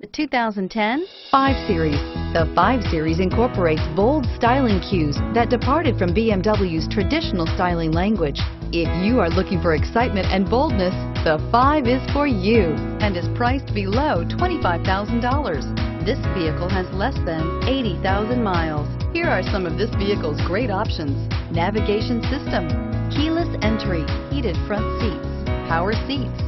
The 2010 5 Series. The 5 Series incorporates bold styling cues that departed from BMW's traditional styling language. If you are looking for excitement and boldness, the 5 is for you and is priced below $25,000. This vehicle has less than 80,000 miles. Here are some of this vehicle's great options. Navigation system, keyless entry, heated front seats, power seats,